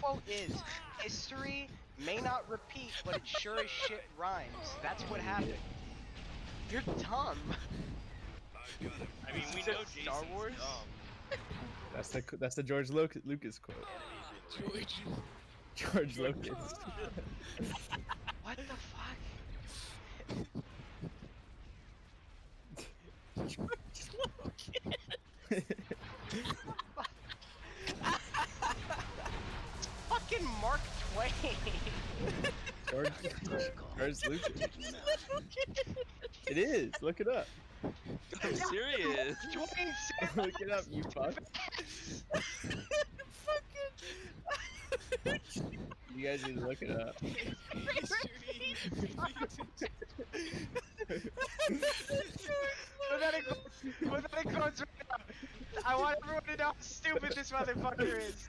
quote is history may not repeat, but it sure as shit rhymes. That's what happened. You're dumb. I mean, we Is it know Star Wars? dumb. That's the that's the George Lo- Lucas quote. George. George Lucas. What the fuck? Fucking Mark Twain. George, George Lucas. It is. Look it up. I'm serious. Twain said Look it up, you fuck. You guys need to look it up. Pathetic pathetic quotes right now. I want everyone to know how stupid this motherfucker is.